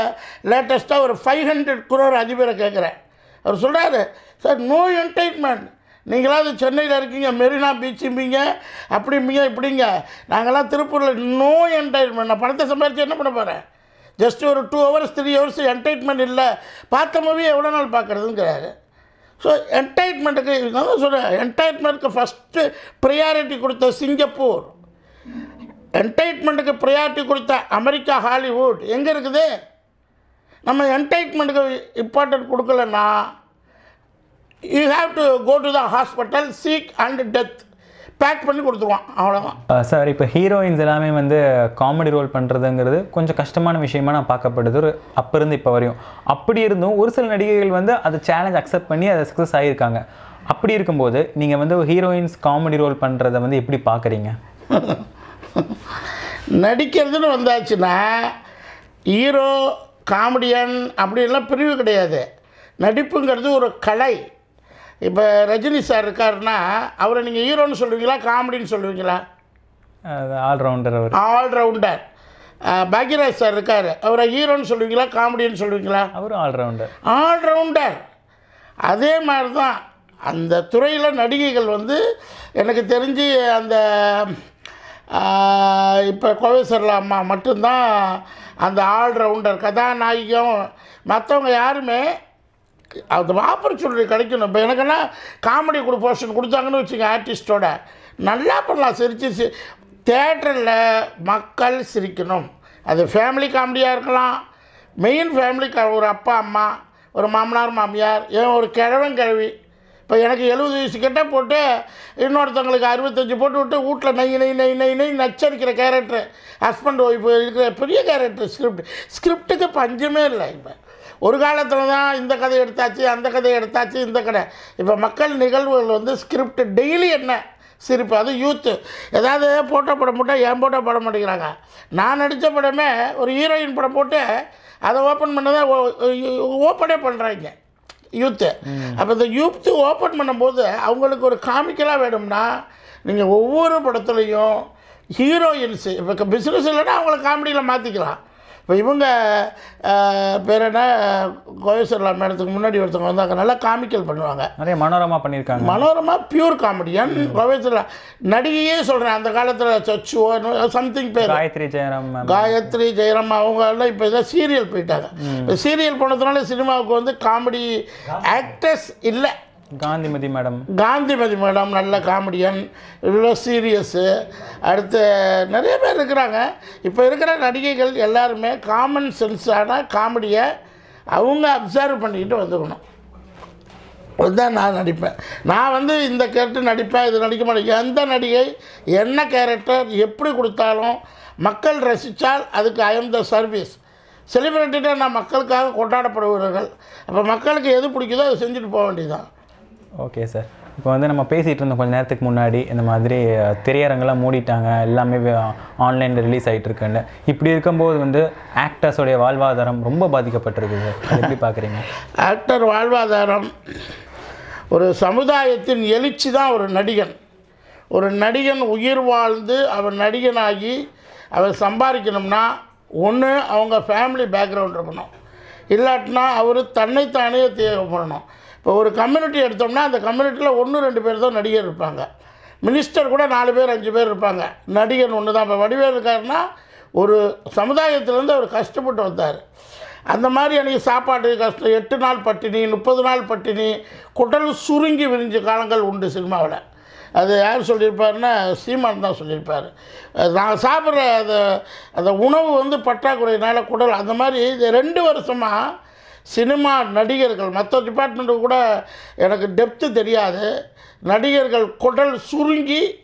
லேட்டஸ்ட்டாக ஒரு ஃபைவ் ஹண்ட்ரட் குரோர் அதிபரை கேட்குறேன் அவர் சொல்கிறாரு சார் நோ என்டைன்மெண்ட் நீங்களாவது சென்னையில் இருக்கீங்க மெரினா பீச்சும்பீங்க அப்படிம்பீங்க இப்படிங்க. நாங்களாம் திருப்பூரில் நோ என்டைன்மெண்ட் நான் பணத்தை சம்பாதிச்சு என்ன பண்ண போகிறேன் ஜஸ்ட் ஒரு two hours three hours entertainment இல்லை. பார்த்த மூவி எவ்வளோ நாள் பார்க்குறதுங்கிறாரு. ஸோ என்டைட்மெண்ட்டுக்கு நான் சொல்கிறேன் என்டைட்மெண்ட்டுக்கு ஃபஸ்ட்டு ப்ரியாரிட்டி கொடுத்த சிங்கப்பூர். என்டைட்மெண்ட்டுக்கு ப்ரியாரிட்டி கொடுத்த அமெரிக்கா ஹாலிவுட் எங்கே இருக்குது? நம்ம என்டைட்மெண்ட்டுக்கு இம்பார்ட்டன்ட் கொடுக்கலன்னா you have to go to the hospital sick and death back பண்ணி கொடுத்துருவான். அவ்வளோதான் சார் இப்போ ஹீரோயின்ஸ் எல்லாமே வந்து காமெடி ரோல் பண்ணுறதுங்கிறது கொஞ்சம் கஷ்டமான விஷயமா நான் பார்க்கப்படுது. ஒரு அப்போ இருந்து இப்போ வரையும். அப்படி இருந்தும் ஒரு சில நடிகைகள் வந்து அதை சேலஞ்ச் அக்செப்ட் பண்ணி அதை சக்ஸஸ் ஆகியிருக்காங்க அப்படி இருக்கும்போது நீங்கள் வந்து ஹீரோயின்ஸ் காமெடி ரோல் பண்ணுறதை வந்து எப்படி பார்க்குறீங்க? நடிக்கிறதுன்னு வந்தாச்சுன்னா ஹீரோ காமெடியன் அப்படிலாம் பிரிவு கிடையாது. நடிப்புங்கிறது ஒரு கலை. இப்போ ரஜினி சார் இருக்காருன்னா அவரை நீங்கள் ஹீரோன்னு சொல்லுவீங்களா காமெடின்னு சொல்லுவீங்களா? ஆல்ரவுண்டர் அவர். ஆல்ரவுண்டர். பாக்யராஜ் சார் இருக்கார். அவரை ஹீரோன்னு சொல்லுவீங்களா காமெடின்னு சொல்லுவீங்களா? அவரும் ஆல்ரவுண்டர். ஆல்ரவுண்டர். அதே மாதிரி தான் அந்த துறையில் நடிகைகள் வந்து எனக்கு தெரிஞ்சு அந்த இப்போ கோவேஸ்வரில் அம்மா மட்டும்தான் அந்த ஆல்ரவுண்டர் கதாநாயகம் மற்றவங்க யாருமே அது ஆப்பர்ச்சுனிட்டி கிடைக்கணும். இப்போ எனக்குன்னா காமெடி கொடு போர்ஷன் கொடுத்தாங்கன்னு வச்சுங்க ஆர்டிஸ்டோட நல்லா பண்ணலாம் சிரித்து சி தேட்டரில் மக்கள் சிரிக்கணும். அது ஃபேமிலி காமெடியாக இருக்கலாம். மெயின் ஃபேமிலி ஒரு அப்பா அம்மா ஒரு மாமனார் மாமியார் ஏன் ஒரு கிழவன் கிழவி இப்போ எனக்கு எழுபது வயசு கிட்ட போட்டு இன்னொருத்தவங்களுக்கு அறுபத்தஞ்சு போட்டு விட்டு வீட்டில் நெய் நெய் நெய் நெய் நெய் நச்சரிக்கிற கேரக்டர் ஹஸ்பண்ட் ஒய்ஃப் இருக்கிற பெரிய கேரக்டர் ஸ்கிரிப்ட் ஸ்கிரிப்டுக்கு பஞ்சமே இல்லை இப்போ. ஒரு காலத்தில் தான் இந்த கதை எடுத்தாச்சு அந்த கதை எடுத்தாச்சு இந்த கதை. இப்போ மக்கள் நிகழ்வுகள் வந்து ஸ்கிரிப்ட் டெய்லி என்ன? சிரிப்பு. அது யூத்து ஏதாவது போட்டோ படம் போட்டால் ஏன் போட்டோ பட மாட்டேங்கிறாங்க? நான் நடித்த படமே ஒரு ஹீரோயின் படம் போட்டு அதை ஓப்பன் பண்ணதான் ஓப்பனே பண்ணுறாங்க யூத்து. அப்போ இந்த யூத்து ஓப்பன் பண்ணும்போது அவங்களுக்கு ஒரு காமிக்கலாக வேணும்னா நீங்கள் ஒவ்வொரு படத்துலையும் ஹீரோயின்ஸு இப்போ பிஸ்னஸ் இல்லைன்னா அவங்கள காமெடியில் மாற்றிக்கலாம் இப்போ இவங்க பேர் என்ன? கோயசர்லா மேடத்துக்கு முன்னாடி ஒருத்தவங்க வந்தாங்க. நல்லா காமிக்கல் பண்ணுவாங்க. நிறைய மனோரமா பண்ணியிருக்காங்க. மனோரமா பியூர் காமெடியன் கோயசர்லா நடிகையே சொல்கிறேன் அந்த காலத்தில் சச்சுவோ சம்திங் பேர். காயத்ரி ஜெயராம் காயத்ரி ஜெயராம் அவங்க எல்லாம் இப்போ இதான் சீரியல் போயிட்டாங்க. சீரியல் போனதுனால சினிமாவுக்கு வந்து காமெடி ஆக்டர்ஸ் இல்லை. காந்திமதி மேடம். காந்திமதி மேடம் நல்ல காமெடியன் இவ்வளோ சீரியஸு அடுத்து நிறைய பேர் இருக்கிறாங்க. இப்போ இருக்கிற நடிகைகள் எல்லாருமே காமன் சென்ஸான காமெடியை அவங்க அப்சர்வ் பண்ணிக்கிட்டு வந்துக்கணும். அதுதான் நான் நடிப்பேன். நான் வந்து இந்த கேரக்டர் நடிப்பேன் இது நடிக்க மாட்டேன். எந்த நடிகை என்ன கேரக்டர் எப்படி கொடுத்தாலும் மக்கள் ரசித்தால் அதுக்கு ஐஎம் த சர்வீஸ் செலிப்ரிட்டினா நான் மக்களுக்காக கொண்டாடப்படுபவர்கள். அப்போ மக்களுக்கு எது பிடிக்குதோ அதை செஞ்சுட்டு போக வேண்டியதுதான். ஓகே சார் இப்போ வந்து நம்ம பேசிகிட்டு இருந்தோம் கொஞ்சம் நேரத்துக்கு முன்னாடி இந்த மாதிரி திரையரங்கெல்லாம் மூடிட்டாங்க. எல்லாமே ஆன்லைனில் ரிலீஸ் ஆகிட்டு இருக்குன்னு. இப்படி இருக்கும்போது வந்து ஆக்டர்ஸோடைய வாழ்வாதாரம் ரொம்ப பாதிக்கப்பட்டிருக்கு சார் எப்படி பார்க்குறீங்க? ஆக்டர் வாழ்வாதாரம் ஒரு சமுதாயத்தின் எழுச்சி தான் ஒரு நடிகன். ஒரு நடிகன் உயிர் வாழ்ந்து அவன் நடிகனாகி அவன் சம்பாதிக்கணும்னா ஒன்று அவங்க ஃபேமிலி பேக்ரவுண்ட் இருக்கணும். இல்லாட்டினா அவர் தன்னைத்தானே தேவைப்படணும். இப்போ ஒரு கம்யூனிட்டி எடுத்தோம்னா அந்த கம்யூனிட்டியில் ஒன்று ரெண்டு பேர் தான் நடிகர் இருப்பாங்க. மினிஸ்டர் கூட நாலு பேர் அஞ்சு பேர் இருப்பாங்க. நடிகர் ஒன்று தான். இப்போ வடிவேல் இருக்காருன்னா ஒரு சமுதாயத்திலேருந்து அவர் கஷ்டப்பட்டு வந்தார். அந்த மாதிரி அன்றைக்கி சாப்பாடு கஷ்டம். எட்டு நாள் பட்டினி முப்பது நாள் பட்டினி குடல் சுருங்கி விரிஞ்ச காலங்கள் உண்டு சினிமாவில். அது யார் சொல்லியிருப்பாருன்னா சீமான் தான் சொல்லியிருப்பார். நான் சாப்பிட்ற அந்த அந்த உணவு வந்து பற்றாக்குறையினால குடல் அந்த மாதிரி இது ரெண்டு வருஷமாக சினிமா நடிகர்கள் மற்ற டிபார்ட்மெண்ட்டு கூட எனக்கு டெப்த்து தெரியாது. நடிகர்கள் குடல் சுருங்கி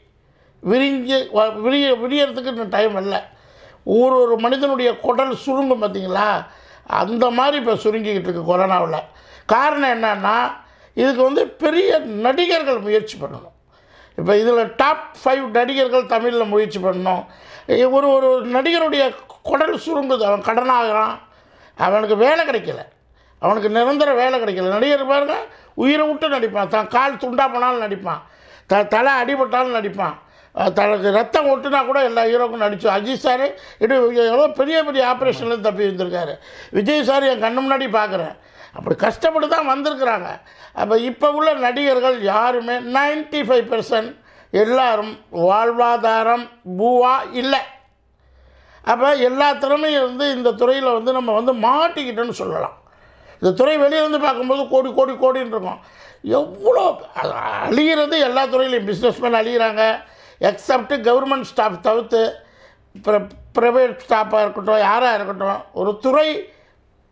விரிஞ்சு விரிய விரியறதுக்கு இன்னும் டைம் இல்லை. ஒரு ஒரு மனிதனுடைய குடல் சுருங்கும் பார்த்தீங்களா அந்த மாதிரி இப்போ சுருங்கிக்கிட்டு இருக்கு கொரோனாவில். காரணம் என்னன்னா இதுக்கு வந்து பெரிய நடிகர்கள் முயற்சி பண்ணணும். இப்போ இதில் டாப் ஃபைவ் நடிகர்கள் தமிழில் முயற்சி பண்ணணும். ஒரு ஒரு நடிகருடைய குடல் சுருங்குது. அவன் கடனாகிறான். அவனுக்கு வேலை கிடைக்கல. அவனுக்கு நிரந்தர வேலை கிடைக்கல. நடிகர் பாருங்க உயிரை விட்டு நடிப்பான். தான் கால் துண்டா போனாலும் நடிப்பான். த தலை அடிபட்டாலும் நடிப்பான். தனக்கு ரத்தம் ஒட்டுனா கூட எல்லா ஹீரோக்கும் நடித்தோம் அஜித் சார் இது எவ்வளோ பெரிய பெரிய ஆப்ரேஷன்லேருந்து தப்பி வந்திருக்காரு விஜய் சார் என் கண்ணு முன்னாடி பார்க்குறேன் அப்படி கஷ்டப்பட்டு தான் வந்திருக்கிறாங்க. அப்போ இப்போ உள்ள நடிகர்கள் யாருமே 95% ஃபைவ் பர்சன்ட் எல்லாரும் வாழ்வாதாரம் பூவா இல்லை. அப்போ எல்லா திறமையும் வந்து இந்த துறையில் வந்து நம்ம வந்து மாட்டிக்கிட்டோன்னு சொல்லலாம். இந்த துறை வெளியிலேருந்து பார்க்கும்போது கோடி கோடி கோடின்னு இருக்கும். எவ்வளோ அது அழிகிறது எல்லா துறையிலையும். பிஸ்னஸ்மேன் அழிகிறாங்க எக்ஸப்ட் கவர்மெண்ட் ஸ்டாஃப் தவிர்த்து ப்ரைவேட் ஸ்டாஃபாக இருக்கட்டும் யாராக இருக்கட்டும் ஒரு துறை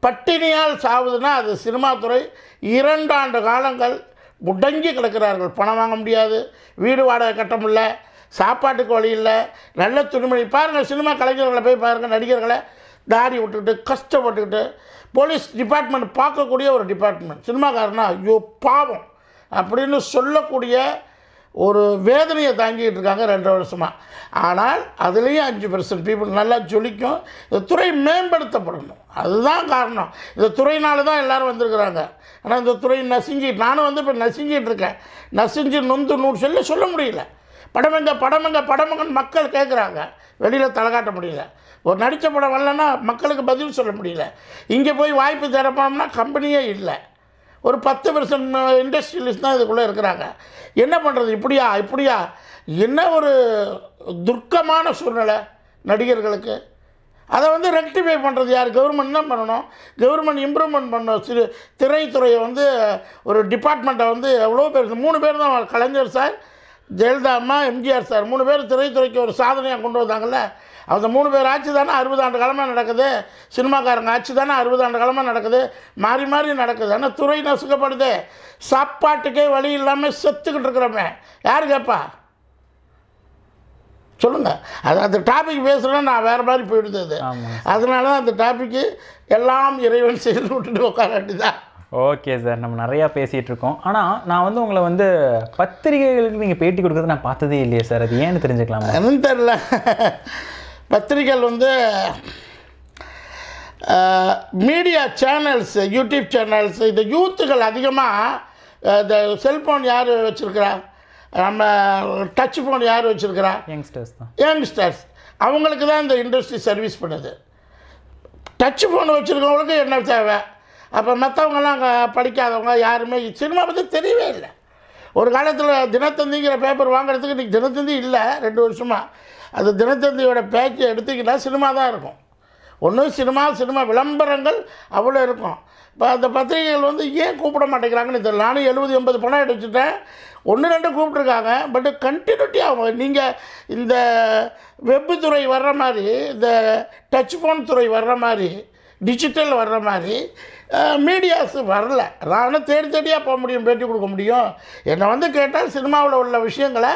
பட்டினியால் சாவுதுன்னா அது சினிமா துறை. இரண்டாண்டு காலங்கள் முடங்கி கிடக்கிறார்கள். பணம் வாங்க முடியாது வீடு வாடகை கட்ட முடியல சாப்பாட்டுக்கு வழி இல்லை நல்ல துணிமணி. பாருங்கள் சினிமா கலைஞர்களை போய் பாருங்கள் நடிகர்களை தாடி விட்டுக்கிட்டு கஷ்டப்பட்டுக்கிட்டு போலீஸ் டிபார்ட்மெண்ட் பார்க்கக்கூடிய ஒரு டிபார்ட்மெண்ட். சினிமாக்காரனா ஐயோ பாவம். அப்படின்னு சொல்லக்கூடிய ஒரு வேதனையை தாங்கிட்டு இருக்காங்க ரெண்டு வருஷமாக ஆனால் அதுலேயும் அஞ்சு பர்சன்ட் பீப்புள் நல்லா ஜொலிக்கும். இந்த துறை மேம்படுத்தப்படணும். அதுதான் காரணம். இந்த துறையினால தான் எல்லோரும் வந்திருக்கிறாங்க. ஆனால் இந்த துறை நசுங்கி நானும் வந்து இப்போ நசுங்கிட்டு இருக்கேன். நசுஞ்சு நொந்து நூறு சொல்லி சொல்ல முடியல. படமெங்க படமெங்க படமெங்கன்னு மக்கள் கேட்குறாங்க வெளியில் தலை காட்ட முடியல. ஒரு நடித்த படம் வரலன்னா மக்களுக்கு பதில் சொல்ல முடியல. இங்கே போய் வாய்ப்பு தரப்போம்னா கம்பெனியே இல்லை. ஒரு பத்து பர்சன்ட் இண்டஸ்ட்ரியலிஸ்ட் தான் இதுக்குள்ளே இருக்கிறாங்க. என்ன பண்ணுறது இப்படியா இப்படியா? என்ன ஒரு துர்க்கமான சூழ்நிலை நடிகர்களுக்கு? அதை வந்து ரெக்டிஃபை பண்ணுறது யார்? கவர்மெண்ட் தான் பண்ணணும். கவர்மெண்ட் இம்ப்ரூவ்மெண்ட் பண்ணணும். சிறு திரைத்துறையை வந்து ஒரு டிபார்ட்மெண்ட்டை வந்து எவ்வளோ பேர்? மூணு பேர் தான் கலைஞர் சார் ஜெயலலிதா அம்மா எம்ஜிஆர் சார். மூணு பேர் திரைத்துறைக்கு ஒரு சாதனையாக கொண்டு வந்தாங்கள்ல அந்த மூணு பேர் ஆட்சி தானே அறுபது ஆண்டு காலமாக நடக்குது. சினிமாக்காரங்க ஆட்சி தானே அறுபது ஆண்டு காலமாக நடக்குது. மாறி மாறி நடக்குது. ஆனால் துறை நசுக்கப்படுது. சாப்பாட்டுக்கே வழி இல்லாமல் செத்துக்கிட்டு இருக்கிறோமே. யார் கேட்பா சொல்லுங்கள் அது அந்த டாபிக் பேசுகிறேன்னா நான் வேறு மாதிரி போயிடுது அதனால தான் அந்த டாப்பிக்கு எல்லாம் இறைவன் செய்து விட்டுட்டு உட்கார வேண்டியதான் ஓகே சார். நம்ம நிறையா பேசிகிட்டு இருக்கோம். ஆனால் நான் வந்து உங்களை வந்து பத்திரிகைகளுக்கு நீங்கள் பேட்டி கொடுக்குறது நான் பார்த்ததே இல்லையே சார். அது ஏன்னு தெரிஞ்சுக்கலாமா? என்னன்னு தெரில பத்திரிகைகள் வந்து மீடியா சேனல்ஸ் யூடியூப் சேனல்ஸ் இந்த யூத்துகள் அதிகமாக இந்த செல்ஃபோன் யார் வச்சுருக்கிறா? நம்ம டச் ஃபோன் யார் வச்சுருக்கிறா? யங்ஸ்டர்ஸ் தான். யங்ஸ்டர்ஸ் அவங்களுக்கு தான் இந்த இண்டஸ்ட்ரி சர்வீஸ் பண்ணுது. டச் ஃபோன் வச்சுருக்கவங்களுக்கு என்ன தேவை? அப்போ மற்றவங்கலாம் படிக்காதவங்க யாருமே சினிமா பற்றி தெரியவே இல்லை. ஒரு காலத்தில் தினத்தந்திங்கிற பேப்பர் வாங்குறதுக்கு இன்றைக்கி தினத்தந்தி இல்லை ரெண்டு வருஷமாக அது தினத்தந்தியோட பேக்கை எடுத்துக்கிட்டால் சினிமா தான் இருக்கும். ஒன்று சினிமா சினிமா விளம்பரங்கள் அவ்வளோ இருக்கும். இப்போ அந்த பத்திரிகைகள் வந்து ஏன் கூப்பிட மாட்டேங்கிறாங்கன்னு தெரியல. நானும் எழுபது எண்பது பணம் எடுத்துட்டேன். ஒன்று ரெண்டு கூப்பிட்ருக்காங்க பட் கண்டினியூட்டி அவங்க. நீங்கள் இந்த வெப்பு துறை வர்ற மாதிரி இந்த டச் ஃபோன் துறை வர்ற மாதிரி டிஜிட்டல் வர்ற மாதிரி மீடியாஸ் வரல. நான் தேடி தேடியாக போக முடியும் பேட்டி கொடுக்க முடியும். என்னை வந்து கேட்டால் சினிமாவில் உள்ள விஷயங்களை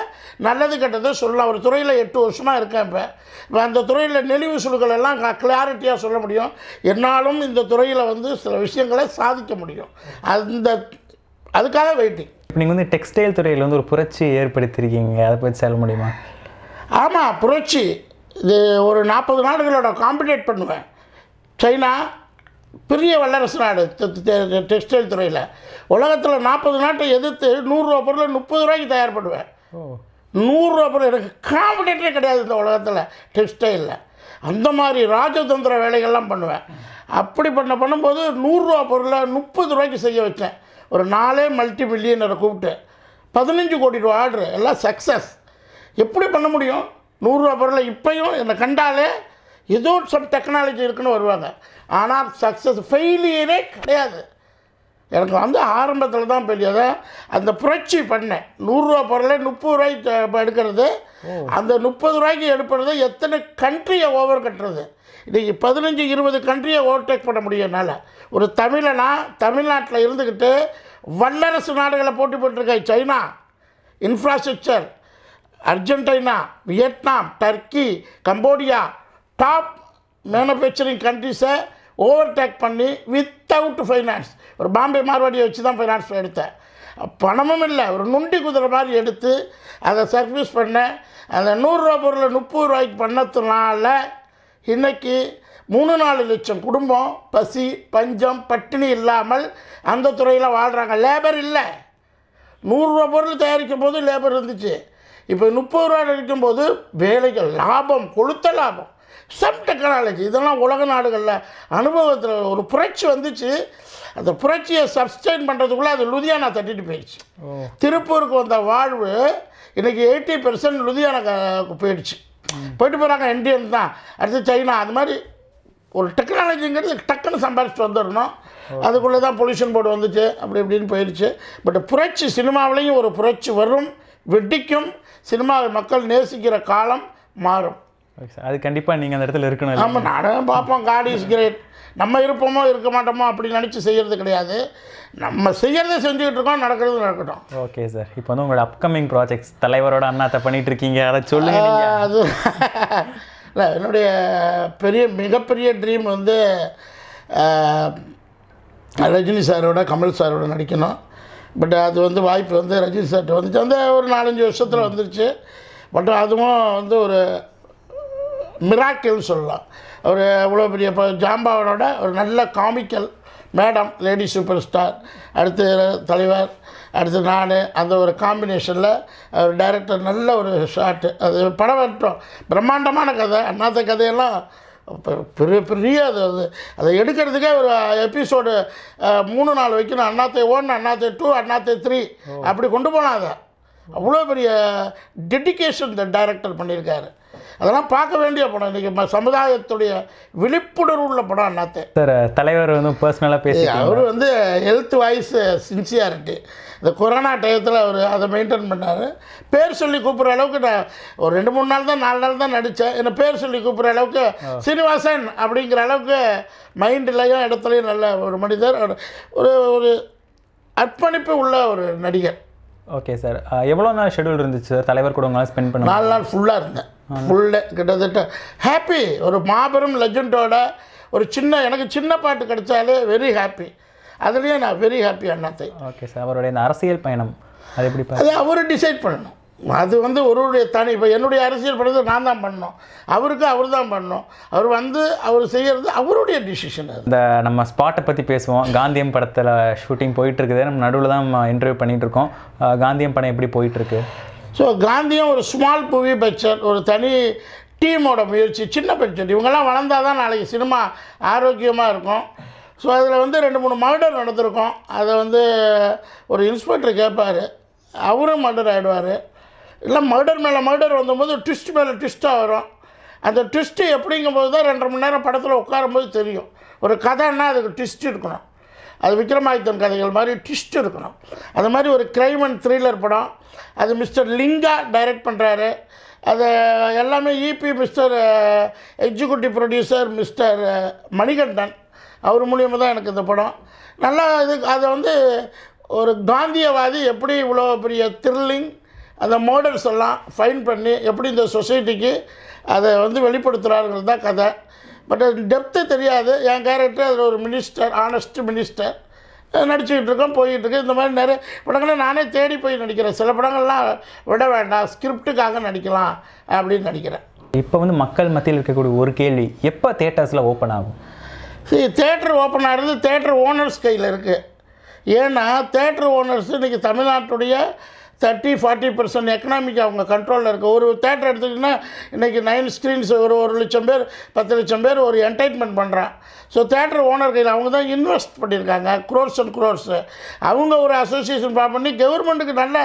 நல்லது கெட்டதை சொல்லலாம் ஒரு துறையில் எட்டு வருஷமாக இருக்கேன் இப்போ. இப்போ அந்த துறையில் நெளிவு சுழுக்கள் எல்லாம் கிளாரிட்டியாக சொல்ல முடியும். என்னாலும் இந்த துறையில் வந்து சில விஷயங்களை சாதிக்க முடியும். அந்த அதுக்காக வெயிட்டிங் நீங்கள் வந்து டெக்ஸ்டைல் துறையில் வந்து ஒரு புரட்சி ஏற்படுத்தியிருக்கீங்க அதை பற்றி சொல்ல முடியுமா? ஆமாம் புரட்சி. இது ஒரு நாற்பது நாடுகளோட காம்படேட் பண்ணுவேன். சைனா பெரிய வல்லரசு நாடு டெக்ஸ்டைல் துறையில். உலகத்தில் நாற்பது நாட்டை எதிர்த்து நூறுரூவா பொருளை முப்பது ரூபாய்க்கு தயார் பண்ணுவேன். நூறுரூவா பொருள் எனக்கு காம்படேட்டரே கிடையாது இந்த உலகத்தில் டெக்ஸ்டைலில் அந்த மாதிரி ராஜதந்திர வேலைகள்லாம் பண்ணுவேன். அப்படி பண்ண பண்ணும்போது நூறுரூவா பொருளை முப்பது ரூபாய்க்கு செய்ய வச்சேன். ஒரு நாலே மல்டி மில்லியனரை கூப்பிட்டு. பதினஞ்சு கோடி ரூபா ஆர்டர் எல்லாம் சக்ஸஸ் எப்படி பண்ண முடியும்? நூறுரூவா பொருளை இப்பையும் என்னை கண்டாலே ஏதோ சம் டெக்னாலஜி இருக்குன்னு வருவாங்க. ஆனால் சக்ஸஸ் ஃபெயிலியரே கிடையாது. எனக்கு வந்து ஆரம்பத்தில் தான் பெரியதை. அந்த புரட்சி பண்ணேன். நூறுரூவா பொருளை முப்பது ரூபாய்க்கு எடுக்கிறது. அந்த முப்பது ரூபாய்க்கு எடுக்கிறது எத்தனை கண்ட்ரியை ஓவர் கட்டுறது? இன்றைக்கி பதினஞ்சு இருபது கண்ட்ரியை ஓவர்டேக் பண்ண முடியும் என்னால். ஒரு தமிழனா தமிழ்நாட்டில் இருந்துக்கிட்டு வல்லரசு நாடுகளை போட்டி போட்டிருக்கேன் China infrastructure Argentina Vietnam Turkey Cambodia top manufacturing கண்ட்ரிஸை overtake பண்ணி வித்தவுட் ஃபைனான்ஸ் ஒரு பாம்பே மார்வாடியை வச்சு தான் ஃபைனான்ஸ் எடுத்தேன். பணமும் இல்லை. ஒரு நுண்டி குதிரை மாதிரி எடுத்து அதை சர்வீஸ் பண்ணேன் அந்த நூறுரூவா பொருளை முப்பது ரூபாய்க்கு பண்ணதுனால இன்றைக்கி மூணு நாலு லட்சம் குடும்பம் பசி பஞ்சம் பட்டினி இல்லாமல் அந்த துறையில் வாழ்கிறாங்க லேபர் இல்லை. நூறுரூவா பொருள் தயாரிக்கும் போது லேபர் இருந்துச்சு. இப்போ முப்பது ரூபா இருக்கும்போது வேலைகள் லாபம் கொளுத்த லாபம். சம் டெக்னாலஜி இதெல்லாம் உலக நாடுகளில் அனுபவத்தில் ஒரு புரட்சி வந்துச்சு. அந்த புரட்சியை சப்ஸ்டைன் பண்ணுறதுக்குள்ளே அது லுதியானா தட்டிட்டு போயிடுச்சு. திருப்பூருக்கு வந்த வாழ்வு இன்றைக்கி எயிட்டி பெர்சன்ட் லுதியானாக்கு போயிடுச்சு. போயிட்டு போகிறாங்க இந்தியன் தான். அடுத்து சைனா அது மாதிரி ஒரு டெக்னாலஜிங்கிறது டக்குன்னு சம்பாரிச்சிட்டு வந்துடணும். அதுக்குள்ளே தான் பொல்யூஷன் போர்டு வந்துச்சு அப்படி இப்படின்னு போயிடுச்சு. பட் புரட்சி சினிமாவிலையும் ஒரு புரட்சி வரும் வெடிக்கும். சினிமாவை மக்கள் நேசிக்கிற காலம் மாறும். அது கண்டிப்பாக நீங்கள் அந்த இடத்துல இருக்கணும்? ஆமாம் நானும் பார்ப்போம். காட் இஸ் கிரேட் நம்ம இருப்போமோ இருக்க மாட்டோமோ அப்படி நினச்சி செய்கிறது கிடையாது. நம்ம செய்கிறத செஞ்சுக்கிட்டு இருக்கோம் நடக்கிறது நடக்கட்டும். ஓகே சார் இப்போ வந்து உங்களோட அப்கமிங் ப்ராஜெக்ட்ஸ் தலைவரோட அண்ணாத்த பண்ணிட்டு இருக்கீங்க. அதை சொல்லுங்க அது இல்லை என்னுடைய பெரிய மிகப்பெரிய ட்ரீம் வந்து ரஜினி சாரோட கமல் சாரோட நடிக்கணும். பட் அது வந்து வாய்ப்பு வந்து ரஜினி சார்ட்ட வந்துச்சு. வந்து ஒரு நாலஞ்சு வருஷத்தில் வந்துருச்சு. பட் அதுவும் வந்து ஒரு மிராக்கிள் சொல்லலாம். ஒரு இவ்வளோ பெரிய இப்போ ஜாம்பாவனோட ஒரு நல்ல comical madam lady super star அடுத்து தலைவர் அடுத்து நான் அந்த ஒரு காம்பினேஷனில் ஒரு டைரக்டர் நல்ல ஒரு ஷாட்டு அது படம் வரட்டும் பிரம்மாண்டமான கதை அண்ணாத்த கதையெல்லாம் பெரிய பெரிய அது அது. அதை எடுக்கிறதுக்கே ஒரு எபிசோடு மூணு நாள் வைக்கணும் Annaatthe one Annaatthe two Annaatthe three அப்படி கொண்டு போகலாம் அதை. அவ்வளோ பெரிய டெடிகேஷன் இந்த டைரக்டர் பண்ணியிருக்காரு. அதெல்லாம் பார்க்க வேண்டிய படம். இன்றைக்கி சமுதாயத்துடைய விழிப்புணர்வு உள்ள படம் அண்ணாத்தை. சார் தலைவர் வந்து பர்சனலாக பேசி அவர் வந்து ஹெல்த் வைஸ் சின்சியாரிட்டி இந்த கொரோனா டயத்தில் அவர் அதை மெயின்டைன் பண்ணார். பேர் சொல்லி கூப்பிட்ற அளவுக்கு நான் ஒரு ரெண்டு மூணு நாள் தான் நாலு நாள் தான் நடித்தேன். என்னை பேர் சொல்லி கூப்பிட்ற அளவுக்கு சீனிவாசன் அப்படிங்கிற அளவுக்கு மைண்ட்லையும் இடத்துலையும் நல்ல ஒரு மனிதர். ஒரு- ஒரு ஒரு அர்ப்பணிப்பு உள்ள ஒரு நடிகர். ஓகே சார் எவ்வளோ நாள் ஷெட்யூல் இருந்துச்சு சார் தலைவர் கூட உங்களால் ஸ்பெண்ட் பண்ண நாலு நாள் ஃபுல்லாக இருந்தேன். ஃபுல்லு கிட்டத்தட்ட ஹாப்பி ஒரு மாபெரும் லெஜண்டோட ஒரு சின்ன எனக்கு சின்ன பாட்டு கிடைச்சாலே வெரி ஹாப்பி அதுலேயும் நான் very happy Annaatthe. Okay sir அவருடைய இந்த அரசியல் பயணம் அது எப்படி அது அவர் டிசைட் பண்ணணும். அது வந்து ஒருவருடைய தனி இப்போ என்னுடைய அரசியல் பண்ணது நான் தான் பண்ணணும். அவருக்கு அவர் தான் பண்ணணும். அவர் வந்து அவர் செய்கிறது அவருடைய டிசிஷன் அது. இந்த நம்ம ஸ்பாட்டை பற்றி பேசுவோம். காந்தியம் படத்தில் ஷூட்டிங் போயிட்டு இருக்குது நம்ம நடுவில் தான் இன்டர்வியூ அஹ், காந்தியம் படம் எப்படி போயிட்டு இருக்கு ஸோ காந்தியும் ஒரு ஸ்மால் மூவி பட்ஜெட் ஒரு தனி டீமோட முயற்சி சின்ன பட்ஜெட் இவங்கெல்லாம் வளர்ந்தால் தான் நாளைக்கு சினிமா ஆரோக்கியமாக இருக்கும். ஸோ அதில் வந்து ரெண்டு மூணு மர்டர் நடந்திருக்கும். அதை வந்து ஒரு இன்ஸ்பெக்டர் கேட்பார் அவரும் மர்டர் ஆகிடுவார் இல்லை மர்டர் மேலே மர்டர் வந்தபோது ட்விஸ்ட் மேலே ட்விஸ்ட்டாக வரும். அந்த ட்விஸ்ட்டு எப்படிங்கும்போது தான் ரெண்டரை மணி நேரம் படத்தில் உட்காரும்போது தெரியும். ஒரு கதைன்னா அதுக்கு ட்விஸ்ட் இருக்கணும். அது விக்ரமாதித்தன் கதைகள் மாதிரி ட்விஸ்ட் இருக்கணும். அது மாதிரி ஒரு க்ரைம் அண்ட் த்ரில்லர் படம். அது மிஸ்டர் லிங்கா டைரக்ட் பண்ணுறாரு அது எல்லாமே EP mister executive producer mister Manikandan. அவர் மூலியமாக தான் எனக்கு இந்த படம். நல்லா இது அதை வந்து ஒரு காந்தியவாதி எப்படி இவ்வளோ பெரிய த்ரில்லிங் அந்த மோடல்ஸ் எல்லாம் ஃபைன் பண்ணி எப்படி இந்த சொசைட்டிக்கு அதை வந்து வெளிப்படுத்துகிறாருங்கிறது தான் கதை. பட் அது டெப்த்து தெரியாது. என் கேரக்டர் அதில் ஒரு மினிஸ்டர் ஆனஸ்ட் மினிஸ்டர் நடிச்சுக்கிட்டு இருக்கோம் போயிட்டு இருக்கு. இந்த மாதிரி நிறைய படங்களை நானே தேடி போய் நடிக்கிறேன். சில படங்கள்லாம் விட வேண்டாம். ஸ்கிரிப்டுக்காக நடிக்கலாம் அப்படின்னு நடிக்கிறேன். இப்போ வந்து மக்கள் மத்தியில் இருக்கக்கூடிய ஒரு கேள்வி எப்போ தேட்டர்ஸில் ஓப்பன் ஆகும்? தேட்டர் ஓப்பன் ஆகிறது தேட்டர் ஓனர்ஸ் கையில் இருக்குது ஏன்னா தேட்டர் ஓனர்ஸ் இன்றைக்கி தமிழ்நாட்டுடைய தேர்ட்டி ஃபார்ட்டி பர்சன்ட் எக்கனாமிக் அவங்க கண்ட்ரோலில் இருக்குது ஒரு தேட்டர் எடுத்துக்கிட்டிங்கன்னா இன்றைக்கி நைன் ஸ்க்ரீன்ஸ் ஒரு ஒரு லட்சம் பேர் பத்து லட்சம் பேர் ஒரு என்டர்டைன்மெண்ட் பண்ணுறான் ஸோ தேட்டர் ஓனர் கையில் அவங்க தான் இன்வெஸ்ட் பண்ணியிருக்காங்க குரோர்ஸ் அண்ட் க்ரோர்ஸு அவங்க ஒரு அசோசியேஷன் ஃபார்ம் பண்ணி கவர்மெண்ட்டுக்கு நல்ல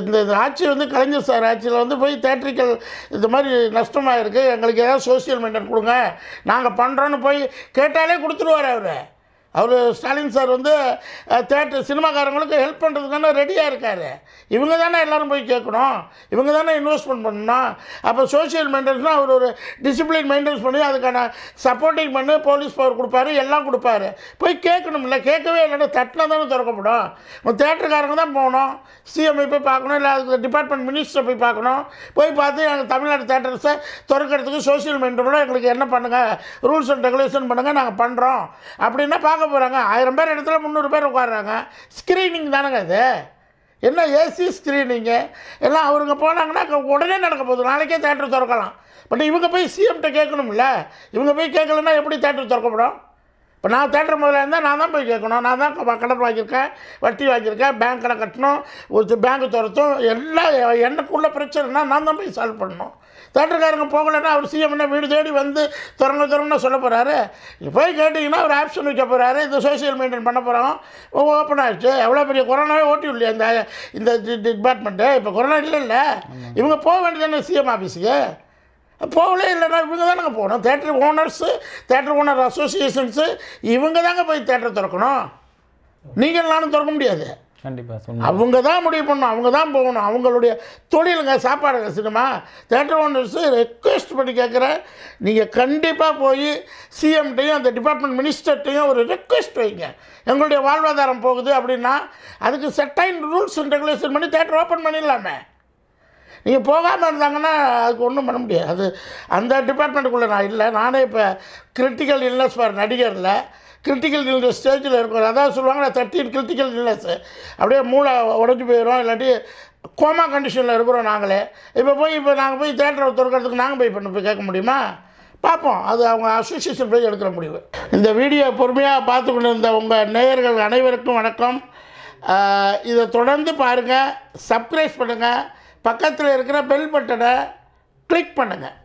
இந்த ஆட்சி வந்து கலைஞர் சார் ஆட்சியில் வந்து போய் தேட்டரிக்கல் இந்த மாதிரி நஷ்டமாக இருக்குது எங்களுக்கு ஏதாவது சோசியல் மெயின்டைன் கொடுங்க. நாங்கள் பண்ணுறோன்னு போய் கேட்டாலே கொடுத்துருவார் அவர். அவர் ஸ்டாலின் சார் வந்து தேட்டர் சினிமாக்காரங்களுக்கு ஹெல்ப் பண்ணுறதுக்கான ரெடியாக இருக்கார். இவங்க தானே எல்லோரும் போய் கேட்கணும். இவங்க தானே இன்வெஸ்ட்மெண்ட் பண்ணணும். அப்போ சோஷியல் மெயின்டெனன்ஸ்னால் அவர் ஒரு டிசிப்ளின் மெயின்டெனன்ஸ் பண்ணி அதுக்கான சப்போர்ட்டிங் பண்ணி போலீஸ் பவர் கொடுப்பாரு எல்லாம் கொடுப்பாரு. போய் கேட்கணும்ல கேட்கவே இல்லைன்னா தட்டினா தானே திறக்கப்படும். இப்போ தேட்டருக்காரங்க தான் போகணும். சிஎம்ஐ போய் பார்க்கணும் இல்லை அதுக்கு டிபார்ட்மெண்ட் மினிஸ்டரை போய் பார்க்கணும். போய் பார்த்து எங்கள் தமிழ்நாடு தேட்டர்ஸை திறக்கிறதுக்கு சோஷியல் மெயின்டெனோட எங்களுக்கு என்ன பண்ணுங்கள் ரூல்ஸ் அண்ட் ரெகுலேஷன் பண்ணுங்கள் நாங்கள் பண்ணுறோம் அப்படின்னா பார்க்க போகிறாங்க ஆயிரம் பேர் இடத்துல முந்நூறு பேர் உட்காடுறாங்க ஸ்க்ரீனிங் தானேங்க இது? என்ன ஏசி ஸ்க்ரீனிங்கு எல்லாம் அவருங்க போனாங்கன்னா உடனே நடக்க போகுது. நாளைக்கே தேட்டர் திறக்கலாம். பட் இவங்க போய் சிஎம்கிட்ட கேட்கணும்ல. இவங்க போய் கேட்கலன்னா எப்படி தேட்டர் திறக்கப்படும்? இப்போ நான் தேட்டர் முதல்ல இருந்தால் நான் தான் போய் கேட்கணும். நான் தான் கடன் வாங்கியிருக்கேன் வட்டி வாங்கியிருக்கேன் பேங்க் கடன் கட்டணும் ஒரு பேங்க் திறத்தும் எல்லாம் எனக்குள்ள பிரச்சனைனா நான் தான் போய் சால்வ் பண்ணணும். தேட்டருக்காரங்க போகலைன்னா அவர் சிஎம் என்ன வீடு தேடி வந்து திறங்க திறங்கன்னு சொல்ல போகிறாரு போய் கேட்டிங்கன்னா ஒரு ஆப்ஷன் வைக்க போகிறாரு இந்த சோஷியல் மெயின்டைன் பண்ண போகிறோம் ஓப்பன் ஆயிடுச்சு. எவ்வளோ பெரிய கொரோனாவே ஓட்டி இல்லையா இந்த இந்த டிபார்ட்மெண்ட்டு இப்போ கொரோனா இல்லைல்ல. இவங்க போக வேண்டியதானே சிஎம் ஆஃபீஸுக்கு போகலே இல்லைன்னா இவங்க தானங்க போகணும். Theatre owners theatre owner associations இவங்க தாங்க போய் தேட்டர் திறக்கணும். நீங்கள் நானும் திறக்க முடியாது. கண்டிப்பாக அவங்க தான் முடிவு பண்ணணும் அவங்க தான் போகணும். அவங்களுடைய தொழிலுங்க சாப்பாடுங்க சினிமா தேட்டர் ஓனர்ஸு ரெக்வெஸ்ட் பண்ணி கேட்குறேன் நீங்கள் கண்டிப்பாக போய் சிஎம்கிட்டையும் அந்த டிபார்ட்மெண்ட் மினிஸ்டர்கிட்டையும் ஒரு ரெக்வெஸ்ட் வைங்க. எங்களுடைய வாழ்வாதாரம் போகுது அப்படின்னா அதுக்கு செட்டைன் ரூல்ஸ் அண்ட் ரெகுலேஷன் பண்ணி தேட்டர் ஓப்பன் பண்ணிடலாமே. நீங்கள் போகாமல் இருந்தாங்கன்னா அதுக்கு ஒன்றும் பண்ண முடியாது. அது அந்த டிபார்ட்மெண்ட்டுக்குள்ளே நான் இல்லை. நானே இப்போ கிரிட்டிக்கல் இல்னஸ் ஃபார் நடிகரில். கிரிட்டிக்கல் இல்னஸ் ஸ்டேஜில் இருக்கோம். அதாவது சொல்லுவாங்க தேர்ட்டின் கிரிட்டிக்கல் இல்னஸ் அப்படியே மூளை உடஞ்சி போயிடும் இல்லாட்டி கோமா கண்டிஷனில் இருக்கிறோம் நாங்களே. இப்போ போய் இப்போ நாங்கள் போய் தேட்டரை திறக்கிறதுக்கு நாங்கள் போய் பண்ண போய் கேட்க முடியுமா? பார்ப்போம். அது அவங்க அசோசியேஷன் போய் எடுக்கிற முடிவு. இந்த வீடியோ பொறுமையாக பார்த்து கொண்டு இருந்த உங்கள் நேயர்கள் அனைவருக்கும் வணக்கம். இதை தொடர்ந்து பாருங்கள் சப்ஸ்கிரைப் பண்ணுங்கள் பக்கத்தில் இருக்கிற பெல் பட்டனை கிளிக் பண்ணுங்கள்